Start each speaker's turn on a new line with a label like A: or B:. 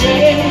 A: day.